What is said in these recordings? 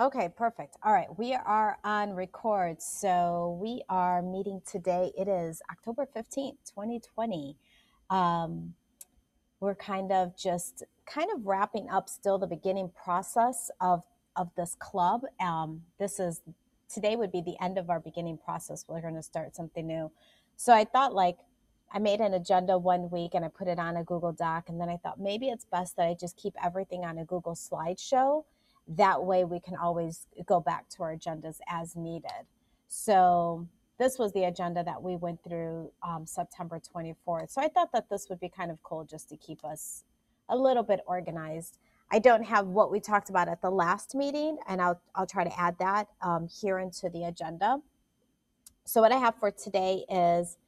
Okay, perfect. All right, we are on record. So we are meeting today. It is October 15th, 2020. Um, we're kind of just kind of wrapping up still the beginning process of of this club. Um, this is today would be the end of our beginning process. We're going to start something new. So I thought like I made an agenda one week and I put it on a Google Doc, and then I thought maybe it's best that I just keep everything on a Google slideshow. That way we can always go back to our agendas as needed. So this was the agenda that we went through um, September 24th. So I thought that this would be kind of cool just to keep us a little bit organized. I don't have what we talked about at the last meeting, and I'll, I'll try to add that um, here into the agenda. So, what I have for today is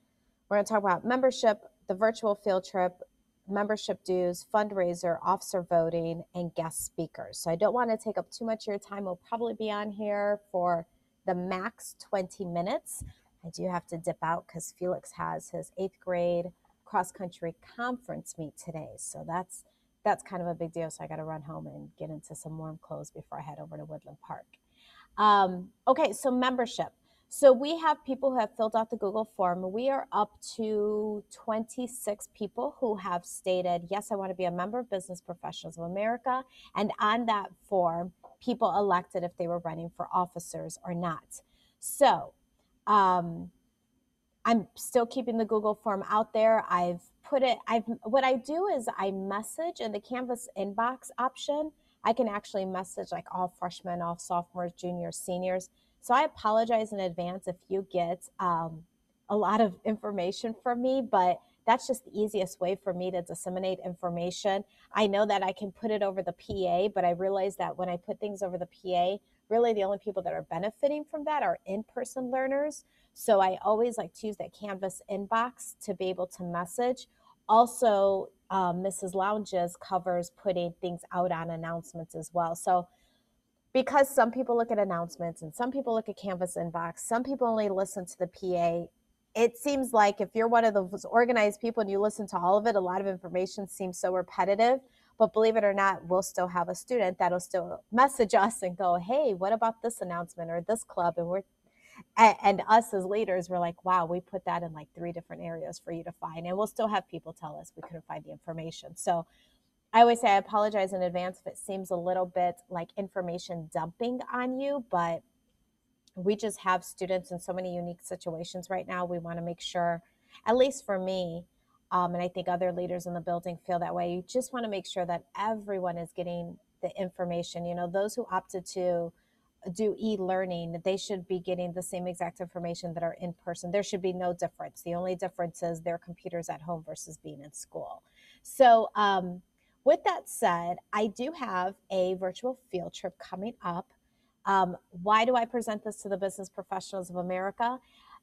we're going to talk about membership, the virtual field trip, membership dues, fundraiser, officer voting, and guest speakers. So, I don't want to take up too much of your time. We'll probably be on here for the max 20 minutes. I do have to dip out because Felix has his eighth grade cross country conference meet today. So that's that's kind of a big deal. So I got to run home and get into some warm clothes before I head over to Woodland Park. Um, okay, so membership. So we have people who have filled out the Google form. We are up to 26 people who have stated, yes, I want to be a member of Business Professionals of America. And on that form, people elected if they were running for officers or not. So um, I'm still keeping the Google form out there. I've put it, I've, what I do is I message in the Canvas inbox option. I can actually message like all freshmen, all sophomores, juniors, seniors. So I apologize in advance if you get um, a lot of information from me, but that's just the easiest way for me to disseminate information. I know that I can put it over the PA, but I realize that when I put things over the PA, really the only people that are benefiting from that are in-person learners. So i always like to use that canvas inbox to be able to message. Also um, mrs lounges covers putting things out on announcements as well. So because some people look at announcements and some people look at canvas inbox some people only listen to the pa it seems like if you're one of those organized people and you listen to all of it a lot of information seems so repetitive but believe it or not, we'll still have a student that'll still message us and go, hey, what about this announcement or this club? And we're and, us as leaders, we're like, wow, we put that in like three different areas for you to find. And we'll still have people tell us we couldn't find the information. So I always say I apologize in advance if it seems a little bit like information dumping on you, but we just have students in so many unique situations right now. We want to make sure, at least for me, um, and I think other leaders in the building feel that way. You just want to make sure that everyone is getting the information. You know, those who opted to do e-learning, they should be getting the same exact information that are in person. There should be no difference. The only difference is their computers at home versus being in school. So, um, with that said, I do have a virtual field trip coming up. Um, why do I present this to the Business Professionals of America?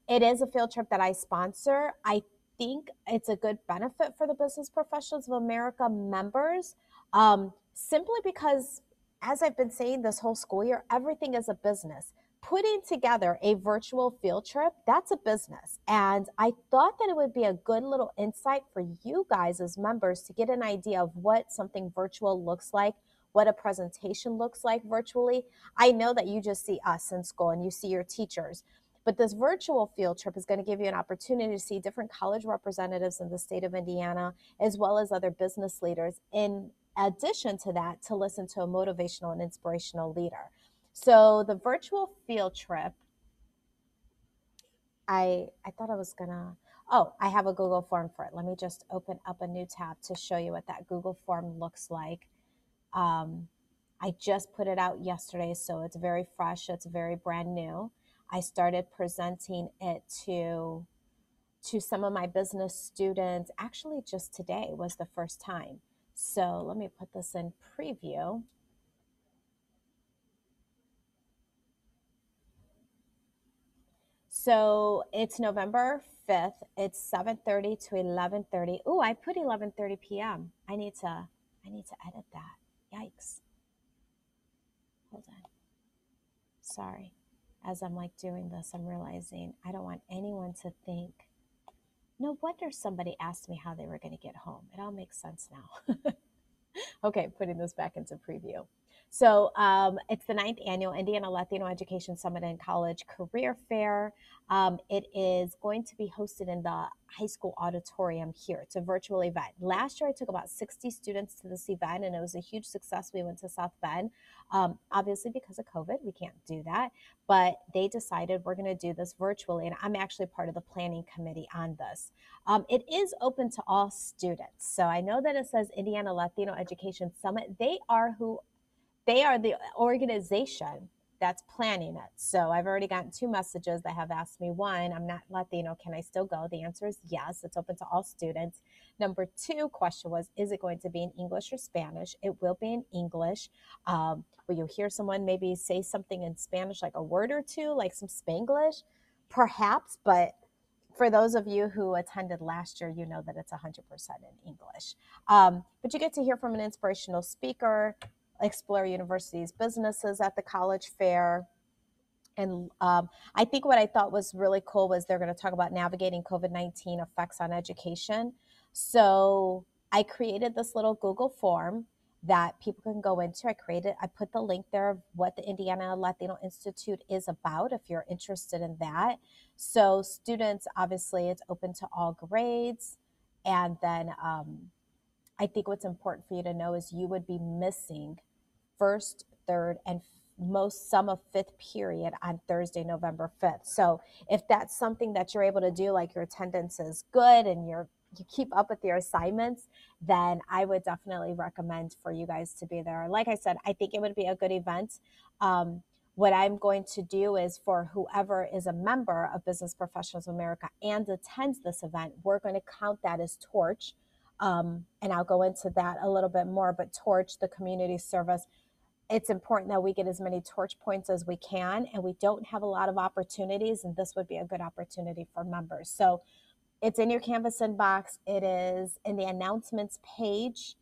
It is a field trip that I sponsor. I think it's a good benefit for the Business Professionals of America members um, simply because, as I've been saying this whole school year, everything is a business. Putting together a virtual field trip, that's a business. And I thought that it would be a good little insight for you guys as members to get an idea of what something virtual looks like, what a presentation looks like virtually. I know that you just see us in school and you see your teachers, but this virtual field trip is going to give you an opportunity to see different college representatives in the state of Indiana, as well as other business leaders. In addition to that, to listen to a motivational and inspirational leader. So the virtual field trip, I I thought I was gonna. Oh, I have a Google form for it. Let me just open up a new tab to show you what that Google form looks like. Um, I just put it out yesterday, so it's very fresh. It's very brand new. I started presenting it to to some of my business students. Actually, just today was the first time. So let me put this in preview. So it's November 5th. It's 7:30 to 11:30. Oh, I put 11:30 p.m. I need to I need to edit that. Yikes. Hold on. Sorry as I'm like doing this, I'm realizing I don't want anyone to think, no wonder somebody asked me how they were going to get home. It all makes sense now. okay, putting this back into preview. So um, it's the ninth annual Indiana Latino Education Summit and College Career Fair. Um, it is going to be hosted in the high school auditorium here. It's a virtual event. Last year, I took about 60 students to this event, and it was a huge success. We went to South Bend. Um, obviously, because of COVID, we can't do that, but they decided we're going to do this virtually, and I'm actually part of the planning committee on this. Um, it is open to all students. So I know that it says Indiana Latino Education Summit. They are who they are the organization that's planning it. So I've already gotten two messages that have asked me one, I'm not Latino, can I still go? The answer is yes, it's open to all students. Number two question was, is it going to be in English or Spanish? It will be in English. Um, will you hear someone maybe say something in Spanish, like a word or two, like some Spanglish? Perhaps, but for those of you who attended last year, you know that it's 100% in English. Um, but you get to hear from an inspirational speaker, explore universities businesses at the college fair. And um, i think what i thought was really cool was they're going to talk about navigating covid-19 effects on education. So i created this little google form that people can go into. I created i put the link there of what the indiana latino institute is about if you're interested in that. So students obviously it's open to all grades. And then um, i think what's important for you to know is you would be missing first, third, and most some of fifth period on Thursday, November 5th. So if that's something that you're able to do, like your attendance is good and you're you keep up with your assignments, then I would definitely recommend for you guys to be there. Like I said, I think it would be a good event. Um, what I'm going to do is for whoever is a member of Business Professionals of America and attends this event, we're going to count that as torch. Um, and I'll go into that a little bit more. But torch, the community service, it's important that we get as many torch points as we can and we don't have a lot of opportunities and this would be a good opportunity for members. So it's in your canvas inbox. It is in the announcements page.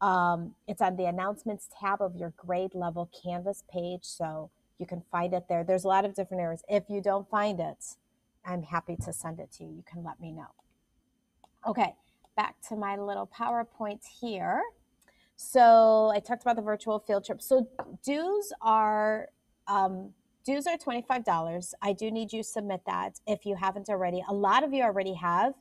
Um, it's on the announcements tab of your grade level canvas page so you can find it there. There's a lot of different areas. If you don't find it i'm happy to send it to you. You can let me know. Okay back to my little powerpoint here so I talked about the virtual field trip. So dues are um, dues are twenty five dollars. I do need you submit that if you haven't already. A lot of you already have,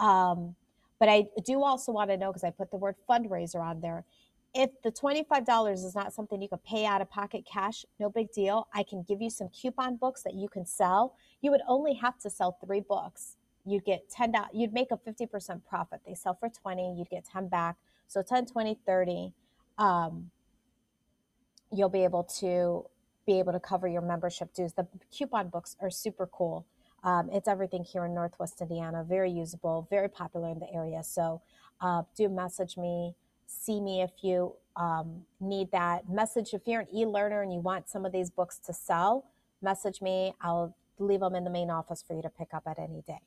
um, but I do also want to know because I put the word fundraiser on there. If the twenty five dollars is not something you can pay out of pocket cash, no big deal. I can give you some coupon books that you can sell. You would only have to sell three books. You'd get ten dollars. You'd make a fifty percent profit. They sell for twenty. You'd get ten back so 10, 20, 30, um, you'll be able to be able to cover your membership dues. The coupon books are super cool. Um, it's everything here in Northwest Indiana, very usable, very popular in the area. So uh, do message me, see me if you um, need that. Message if you're an e-learner and you want some of these books to sell, message me. I'll leave them in the main office for you to pick up at any day.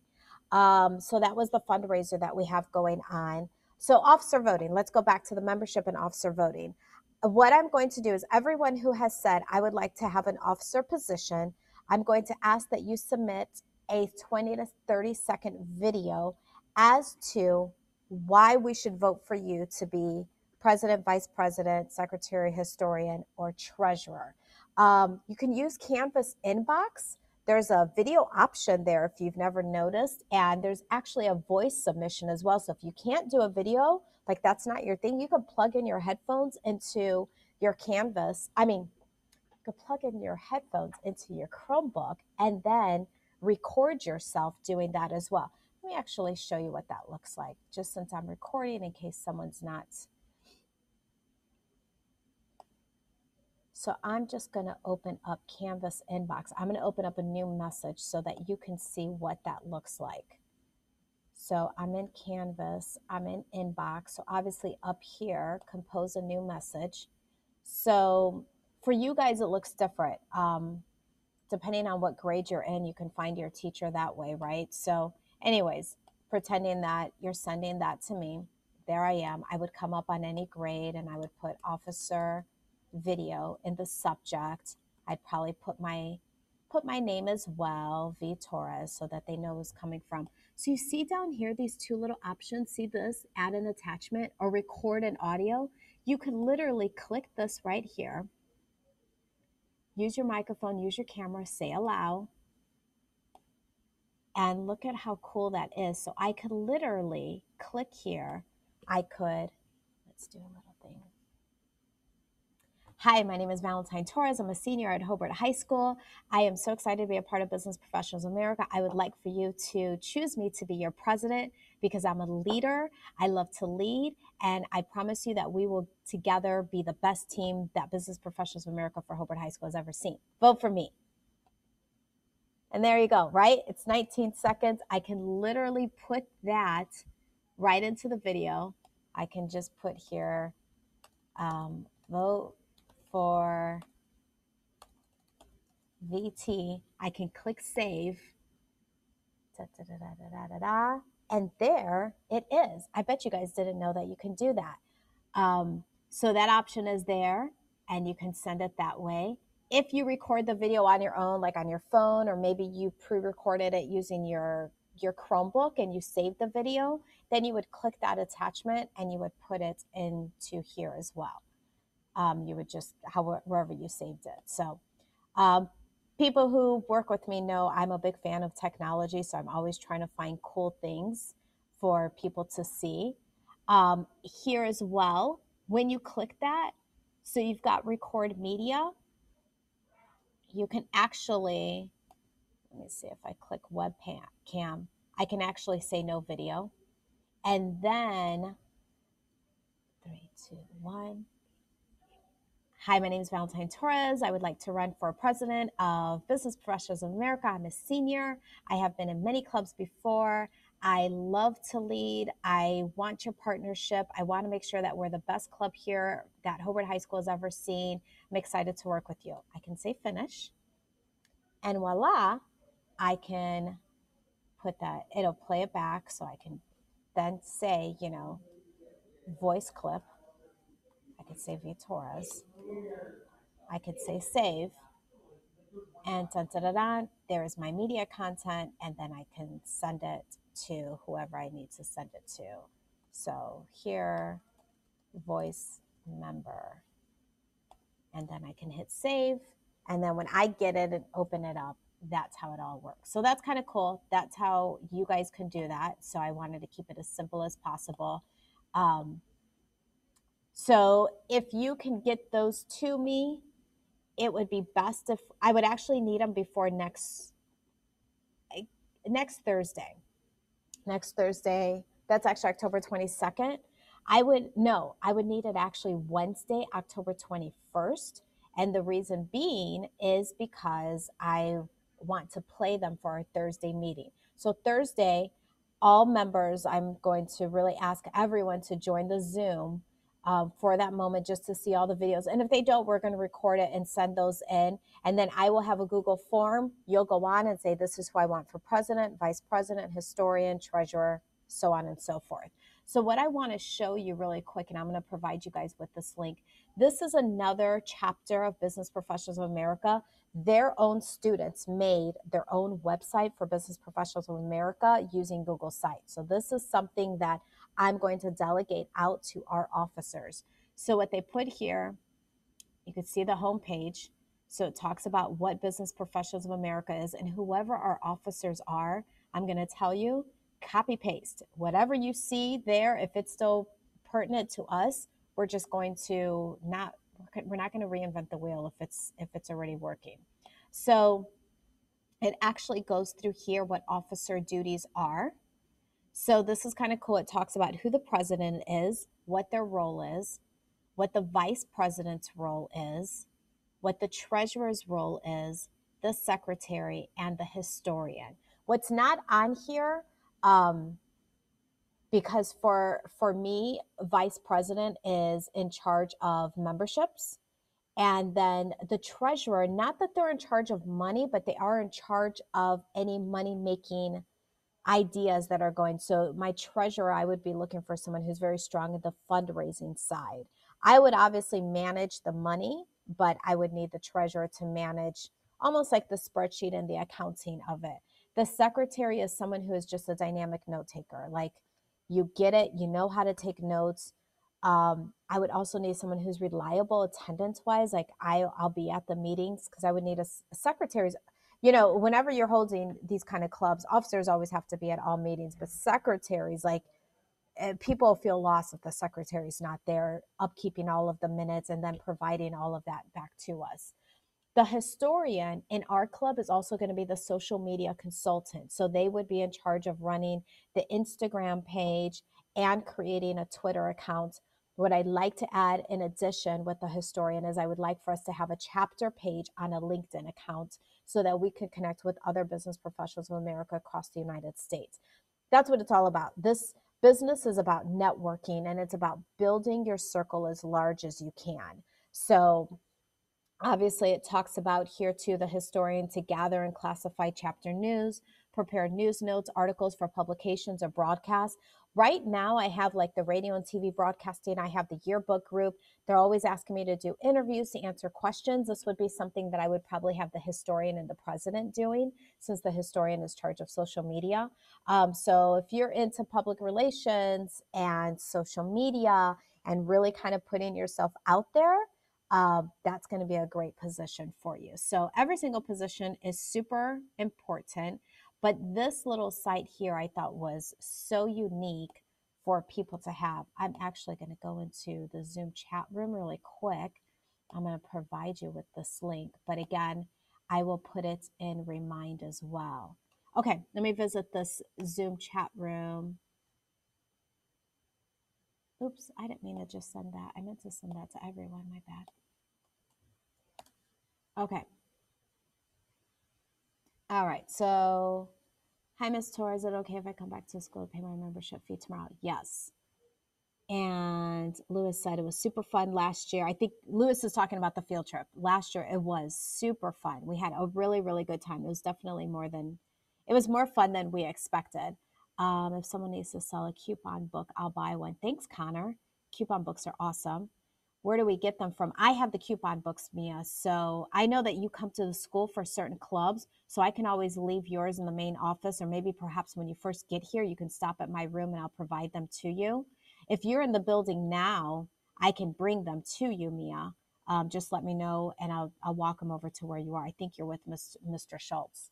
Um, so that was the fundraiser that we have going on. So, officer voting, let's go back to the membership and officer voting. What I'm going to do is everyone who has said, I would like to have an officer position, I'm going to ask that you submit a 20 to 30 second video as to why we should vote for you to be president, vice president, secretary, historian, or treasurer. Um, you can use Canvas Inbox there's a video option there if you've never noticed, and there's actually a voice submission as well. So if you can't do a video, like that's not your thing, you can plug in your headphones into your Canvas. I mean, you can plug in your headphones into your Chromebook and then record yourself doing that as well. Let me actually show you what that looks like, just since I'm recording in case someone's not So I'm just going to open up Canvas Inbox. I'm going to open up a new message so that you can see what that looks like. So I'm in Canvas, I'm in Inbox. So obviously up here, compose a new message. So for you guys, it looks different. Um, depending on what grade you're in, you can find your teacher that way, right? So anyways, pretending that you're sending that to me, there I am. I would come up on any grade and I would put officer video in the subject. I'd probably put my put my name as well, V Torres, so that they know who's coming from. So you see down here these two little options. See this, add an attachment or record an audio. You can literally click this right here. use your microphone, use your camera, say allow, and look at how cool that is. So I could literally click here. I could, let's do a little. Hi, my name is Valentine Torres. I'm a senior at Hobart High School. I am so excited to be a part of Business Professionals America. I would like for you to choose me to be your president because I'm a leader. I love to lead, and I promise you that we will together be the best team that Business Professionals of America for Hobart High School has ever seen. Vote for me. And there you go, right? It's 19 seconds. I can literally put that right into the video. I can just put here, um, vote for VT. I can click save. Da, da, da, and there it is. I bet you guys didn't know that you can do that. Um, so that option is there and you can send it that way if you record the video on your own, like on your phone, or maybe you pre-recorded it using your your Chromebook and you saved the video, then you would click that attachment and you would put it into here as well. Um, you would just however wherever you saved it. So um, people who work with me know I'm a big fan of technology, so I'm always trying to find cool things for people to see. Um, here as well, when you click that, so you've got record media you can actually, let me see if I click webcam, I can actually say no video. And then, three, two, one. Hi, my name is Valentine Torres. I would like to run for president of Business Professionals of America. I'm a senior. I have been in many clubs before. I love to lead. I want your partnership. I want to make sure that we're the best club here that Hobart High School has ever seen. I'm excited to work with you. I can say finish. And voila, I can put that, it'll play it back. So I can then say, you know, voice clip. I could say via Torres. I could say save. And da, da, da, da, there is my media content. And then I can send it to whoever I need to send it to. So here, voice member. And then I can hit save. And then when I get it and open it up, that's how it all works. So that's kind of cool. That's how you guys can do that. So I wanted to keep it as simple as possible. Um, so if you can get those to me, it would be best if I would actually need them before next next Thursday next Thursday. That's actually October 22nd. I would no, I would need it actually Wednesday, October 21st. And the reason being is because I want to play them for our Thursday meeting. So, Thursday, all members, I'm going to really ask everyone to join the Zoom um, for that moment just to see all the videos. And if they don't, we're going to record it and send those in. And then I will have a Google form. You'll go on and say, This is who I want for president, vice president, historian, treasurer, so on and so forth. So, what I want to show you really quick, and I'm going to provide you guys with this link. This is another chapter of Business Professionals of America. Their own students made their own website for Business Professionals of America using Google Sites. So, this is something that I'm going to delegate out to our officers. So, what they put here, you can see the homepage. So, it talks about what Business Professionals of America is and whoever our officers are. I'm going to tell you copy paste whatever you see there. If it's still pertinent to us, we're just going to not we're not going to reinvent the wheel if it's if it's already working. So it actually goes through here what officer duties are. So this is kind of cool. It talks about who the president is, what their role is, what the vice president's role is, what the treasurer's role is, the secretary, and the historian. What's not on here, um, because for for me, vice president is in charge of memberships, and then the treasurer. Not that they're in charge of money, but they are in charge of any money making ideas that are going. So my treasurer, I would be looking for someone who's very strong in the fundraising side. I would obviously manage the money, but I would need the treasurer to manage almost like the spreadsheet and the accounting of it. The secretary is someone who is just a dynamic note taker. Like you get it, you know how to take notes. Um, I would also need someone who's reliable attendance wise. Like I, I'll be at the meetings because I would need a, a secretary's. You know, whenever you're holding these kind of clubs, officers always have to be at all meetings, but secretaries, like eh, people feel lost if the secretary's not there, upkeeping all of the minutes and then providing all of that back to us. The historian in our club is also going to be the social media consultant. So they would be in charge of running the Instagram page and creating a Twitter account. What I'd like to add in addition with the historian is I would like for us to have a chapter page on a LinkedIn account so that we could connect with other business professionals of America across the United States. That's what it's all about. This business is about networking and it's about building your circle as large as you can. So Obviously, it talks about here too the historian to gather and classify chapter news, prepare news notes, articles for publications or broadcasts. Right now, I have like the radio and TV broadcasting. I have the yearbook group. They're always asking me to do interviews to answer questions. This would be something that I would probably have the historian and the president doing, since the historian is charge of social media. Um, so if you're into public relations and social media and really kind of putting yourself out there, uh, that's going to be a great position for you. So every single position is super important, but this little site here I thought was so unique for people to have. I'm actually going to go into the Zoom chat room really quick. I'm going to provide you with this link, but again, I will put it in Remind as well. Okay, let me visit this Zoom chat room. Oops, I didn't mean to just send that. I meant to send that to everyone, my bad. Okay. All right. So, hi, Miss Tor. Is it okay if I come back to school to pay my membership fee tomorrow? Yes. And Lewis said it was super fun last year. I think Lewis is talking about the field trip. Last year, it was super fun. We had a really, really good time. It was definitely more than, it was more fun than we expected. Um, if someone needs to sell a coupon book, I'll buy one. Thanks, Connor. Coupon books are awesome where do we get them from? I have the coupon books, Mia. So I know that you come to the school for certain clubs. So I can always leave yours in the main office, or maybe perhaps when you first get here, you can stop at my room and I'll provide them to you. If you're in the building now, I can bring them to you, Mia. Um, just let me know and I'll, I'll walk them over to where you are. I think you're with Mr. Schultz.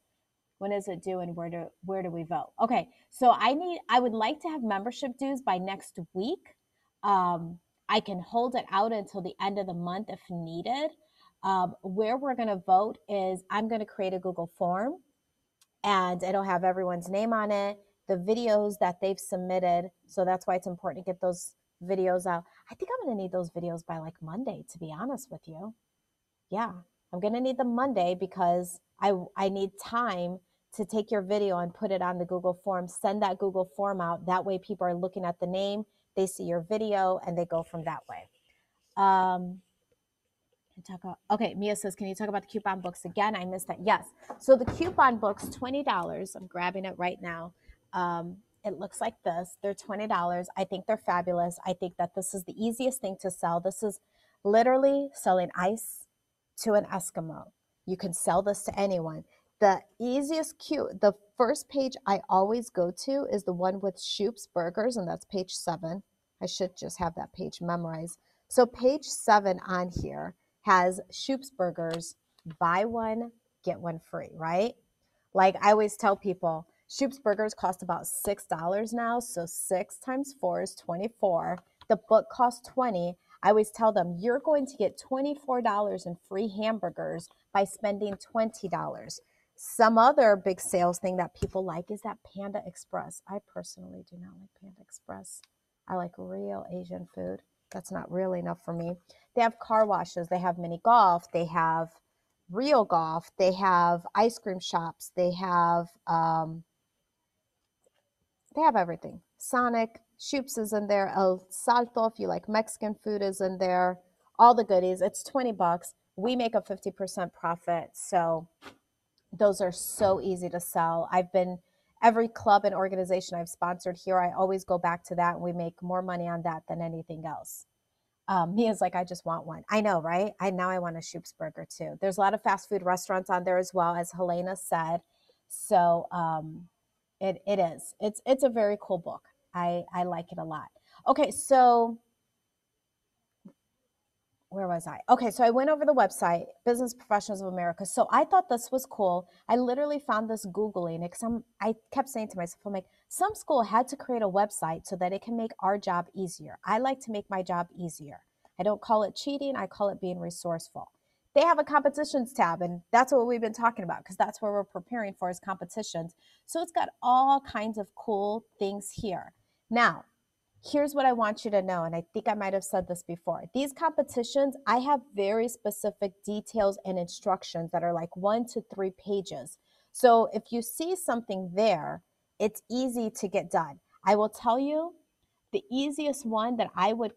When is it due and where do where do we vote? Okay, so I need I would like to have membership dues by next week. Um, I can hold it out until the end of the month if needed. Um, where we're going to vote is I'm going to create a Google form and it'll have everyone's name on it, the videos that they've submitted. So that's why it's important to get those videos out. I think I'm going to need those videos by like Monday, to be honest with you. Yeah, I'm going to need them Monday because I, I need time to take your video and put it on the Google form, send that Google form out. That way people are looking at the name they see your video and they go from that way. Um, talk about, okay, Mia says, can you talk about the coupon books again? I missed that. Yes. So the coupon books, $20. I'm grabbing it right now. Um, it looks like this. They're $20. I think they're fabulous. I think that this is the easiest thing to sell. This is literally selling ice to an Eskimo. You can sell this to anyone. The easiest cue, the first page I always go to is the one with Shoop's Burgers, and that's page seven. I should just have that page memorized. So page seven on here has Shoop's Burgers, buy one, get one free, right? Like I always tell people, Shoop's Burgers cost about $6 now. So six times four is 24. The book costs 20. I always tell them you're going to get $24 in free hamburgers by spending $20. Some other big sales thing that people like is that Panda Express. I personally do not like Panda Express. I like real Asian food. That's not really enough for me. They have car washes, they have mini golf, they have real golf, they have ice cream shops, they have um, they have everything. Sonic, Shoop's is in there, El Salto, if you like Mexican food, is in there. All the goodies. It's 20 bucks. We make a 50% profit. So those are so easy to sell. I've been every club and organization I've sponsored here, I always go back to that and we make more money on that than anything else. Um, Mia's like, I just want one. I know, right? I now I want a Shoop's burger too. There's a lot of fast food restaurants on there as well, as Helena said. So um, it it is. It's it's a very cool book. I I like it a lot. Okay, so where was I? Okay, so I went over the website, Business Professionals of America. So I thought this was cool. I literally found this Googling it because I kept saying to myself, I'm like, some school had to create a website so that it can make our job easier. I like to make my job easier. I don't call it cheating, I call it being resourceful. They have a competitions tab, and that's what we've been talking about because that's where we're preparing for is competitions. So it's got all kinds of cool things here. Now, here's what I want you to know, and I think I might have said this before. These competitions, I have very specific details and instructions that are like one to three pages. So if you see something there, it's easy to get done. I will tell you the easiest one that I would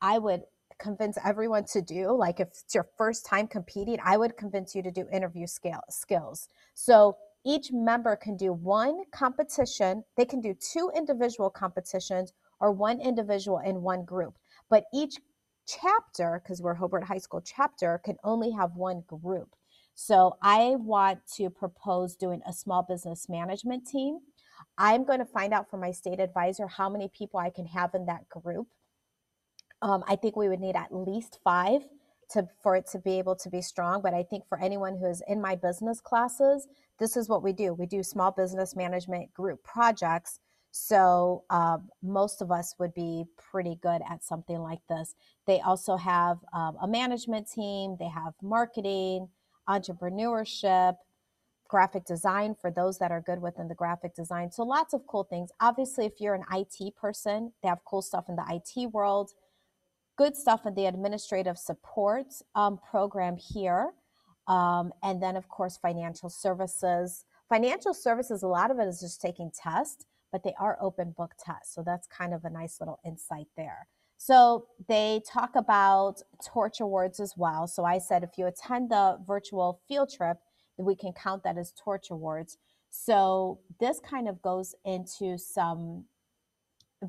I would convince everyone to do like if it's your first time competing i would convince you to do interview scale skills so each member can do one competition they can do two individual competitions or one individual in one group. But each chapter, because we're Hobart High School chapter, can only have one group. So I want to propose doing a small business management team. I'm going to find out from my state advisor how many people I can have in that group. Um, I think we would need at least five to for it to be able to be strong. But I think for anyone who is in my business classes, this is what we do. We do small business management group projects so uh, most of us would be pretty good at something like this. They also have um, a management team, they have marketing, entrepreneurship, graphic design for those that are good within the graphic design. So lots of cool things. Obviously, if you're an IT person, they have cool stuff in the IT world, good stuff in the administrative support um, program here. Um, and then, of course, financial services. Financial services, a lot of it is just taking tests but they are open book tests. So that's kind of a nice little insight there. So they talk about torch awards as well. So I said if you attend the virtual field trip, then we can count that as torch awards. So this kind of goes into some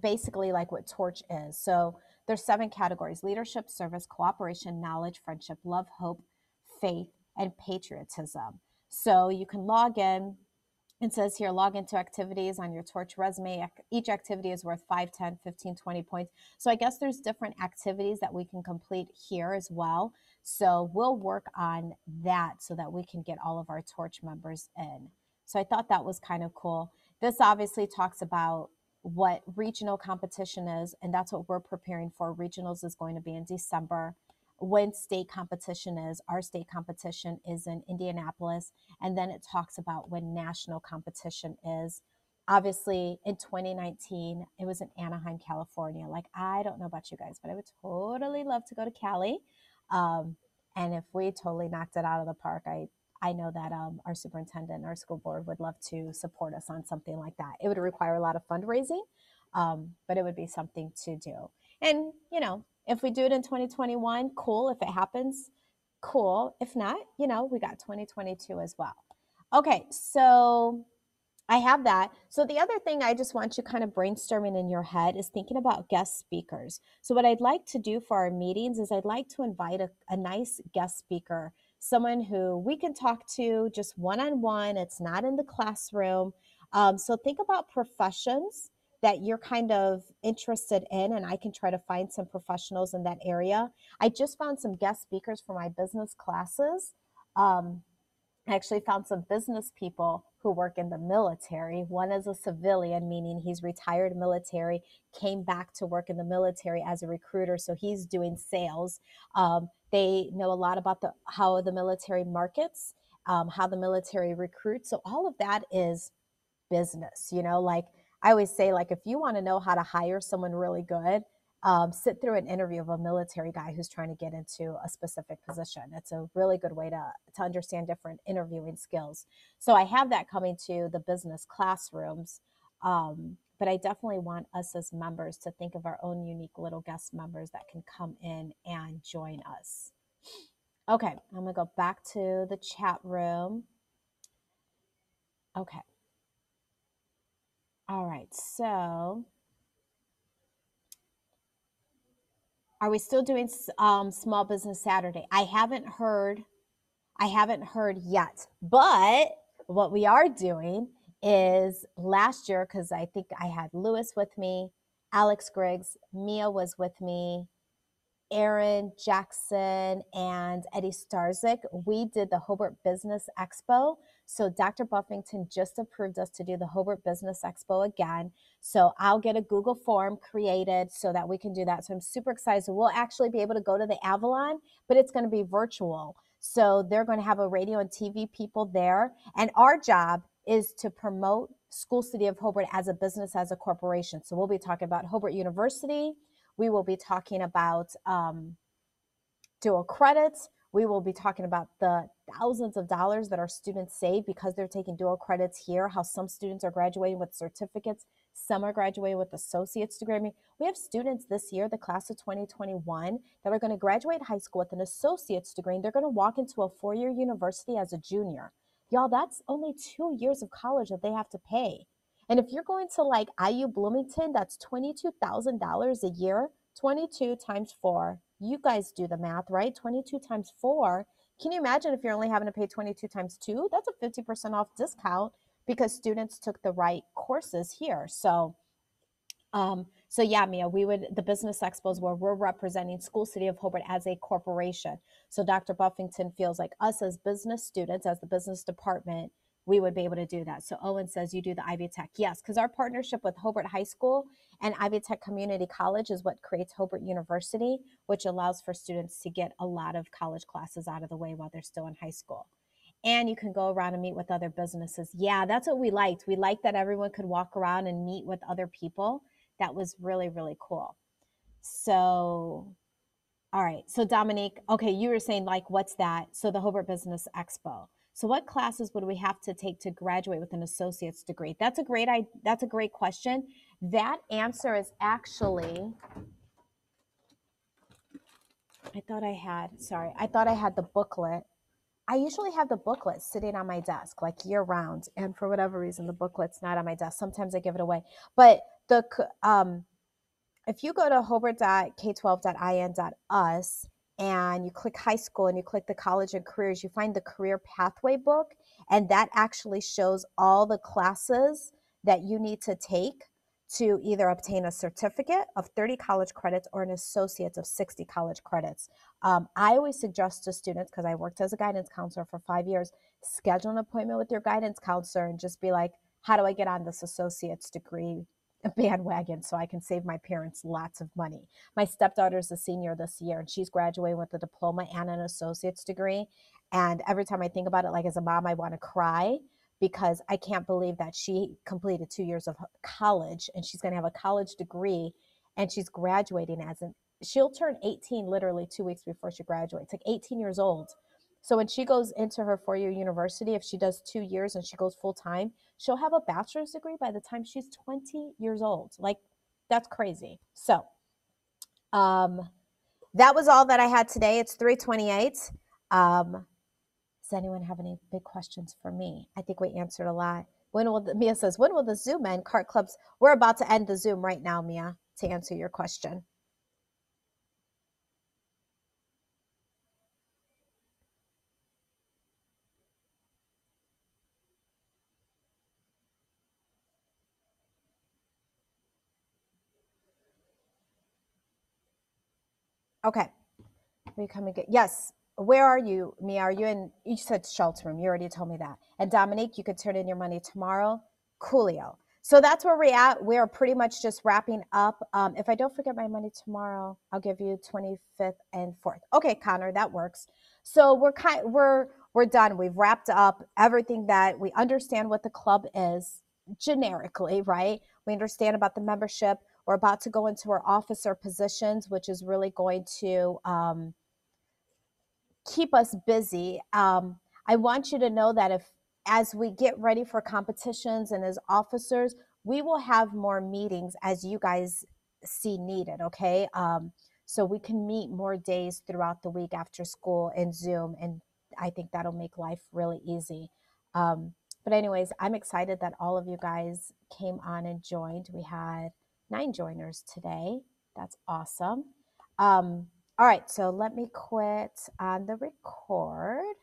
basically like what torch is. So there's seven categories: leadership, service, cooperation, knowledge, friendship, love, hope, faith, and patriotism. So you can log in it says here log into activities on your torch resume. Each activity is worth 5 10 15 20 points. So i guess there's different activities that we can complete here as well. So we'll work on that so that we can get all of our torch members in. So i thought that was kind of cool. This obviously talks about what regional competition is and that's what we're preparing for. Regionals is going to be in december when state competition is. Our state competition is in Indianapolis. And then it talks about when national competition is. Obviously, in 2019, it was in Anaheim, California. Like, I don't know about you guys, but I would totally love to go to Cali. Um, and if we totally knocked it out of the park, I I know that um, our superintendent, our school board would love to support us on something like that. It would require a lot of fundraising, um, but it would be something to do. And, you know, if we do it in 2021, cool. If it happens, cool. If not, you know, we got 2022 as well. Okay, so I have that. So the other thing I just want you kind of brainstorming in your head is thinking about guest speakers. So what I'd like to do for our meetings is I'd like to invite a, a nice guest speaker, someone who we can talk to just one-on-one. It's not in the classroom. Um, so think about professions that you're kind of interested in and I can try to find some professionals in that area. I just found some guest speakers for my business classes. Um, I actually found some business people who work in the military. One is a civilian, meaning he's retired military, came back to work in the military as a recruiter, so he's doing sales. Um, they know a lot about the how the military markets, um, how the military recruits. So all of that is business. You know, like I always say, like, if you want to know how to hire someone really good, um, sit through an interview of a military guy who's trying to get into a specific position. It's a really good way to, to understand different interviewing skills. So I have that coming to the business classrooms. Um, but I definitely want us as members to think of our own unique little guest members that can come in and join us. Okay, I'm gonna go back to the chat room. Okay. All right, so are we still doing um, Small Business Saturday? I haven't heard. I haven't heard yet, but what we are doing is last year because I think I had Lewis with me, Alex Griggs, Mia was with me, Aaron Jackson and Eddie Starzik, we did the Hobart Business Expo. So Dr. Buffington just approved us to do the Hobart Business Expo again. So I'll get a Google form created so that we can do that. So I'm super excited. So we'll actually be able to go to the Avalon, but it's going to be virtual. So they're going to have a radio and TV people there. And our job is to promote School City of Hobart as a business, as a corporation. So we'll be talking about Hobart University. We will be talking about um, dual credits. We will be talking about the thousands of dollars that our students save because they're taking dual credits here, how some students are graduating with certificates, some are graduating with associate's degree. I mean, we have students this year, the class of 2021, that are going to graduate high school with an associate's degree and they're going to walk into a four year university as a junior. Y'all, that's only two years of college that they have to pay. And if you're going to like IU Bloomington, that's $22,000 a year, 22 times four. You guys do the math, right? 22 times four. Can you imagine if you're only having to pay 22 times two? That's a 50% off discount because students took the right courses here. So, um, so yeah, Mia, we would the business expos where we're representing School City of Hobart as a corporation. So Dr. Buffington feels like us as business students, as the business department, we would be able to do that. So Owen says you do the Ivy Tech. Yes, because our partnership with Hobart High School and Ivy Tech Community College is what creates Hobart University, which allows for students to get a lot of college classes out of the way while they're still in high school. And you can go around and meet with other businesses. Yeah, that's what we liked. We liked that everyone could walk around and meet with other people. That was really, really cool. So, all right. So, Dominique, okay, you were saying, like, what's that? So, the Hobart Business Expo. So what classes would we have to take to graduate with an associate's degree? That's a great I that's a great question. That answer is actually I thought I had, sorry, I thought I had the booklet. I usually have the booklet sitting on my desk like year round. And for whatever reason, the booklet's not on my desk. Sometimes I give it away. But the um, if you go to hobart.k12.in.us and you click high school and you click the college and careers, you find the career pathway book. And that actually shows all the classes that you need to take to either obtain a certificate of 30 college credits or an associate of 60 college credits. Um, I always suggest to students, because I worked as a guidance counselor for five years, schedule an appointment with your guidance counselor and just be like, how do I get on this associate's degree bandwagon so I can save my parents lots of money. My stepdaughter is a senior this year and she's graduating with a diploma and an associate's degree. And every time I think about it, like as a mom, I want to cry because I can't believe that she completed two years of college and she's going to have a college degree and she's graduating as an she'll turn 18 literally two weeks before she graduates like 18 years old. So when she goes into her four-year university if she does two years and she goes full-time she'll have a bachelor's degree by the time she's 20 years old like that's crazy. So um that was all that i had today. It's 328 um does anyone have any big questions for me? I think we answered a lot. When will the, Mia says, when will the Zoom end? Cart clubs. We're about to end the Zoom right now, Mia, to answer your question. Okay. We come again. Yes, where are you, Mia? Are you in? You said Shelter room? You already told me that. And Dominique, you could turn in your money tomorrow. Coolio. So that's where we're at. We're pretty much just wrapping up. Um, if I don't forget my money tomorrow, I'll give you 25th and 4th. Okay, Connor, that works. So we're kind we're we're done. We've wrapped up everything that we understand what the club is generically, right? We understand about the membership. We're about to go into our officer positions, which is really going to um, keep us busy. Um, I want you to know that if, as we get ready for competitions and as officers, we will have more meetings as you guys see needed, okay? Um, so we can meet more days throughout the week after school in Zoom, and I think that'll make life really easy. Um, but, anyways, I'm excited that all of you guys came on and joined. We had nine joiners today. That's awesome. Um, all right, so let me quit on the record.